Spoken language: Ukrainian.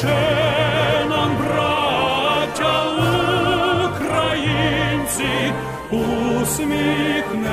Кличе нам, браття українці, усміхнеться.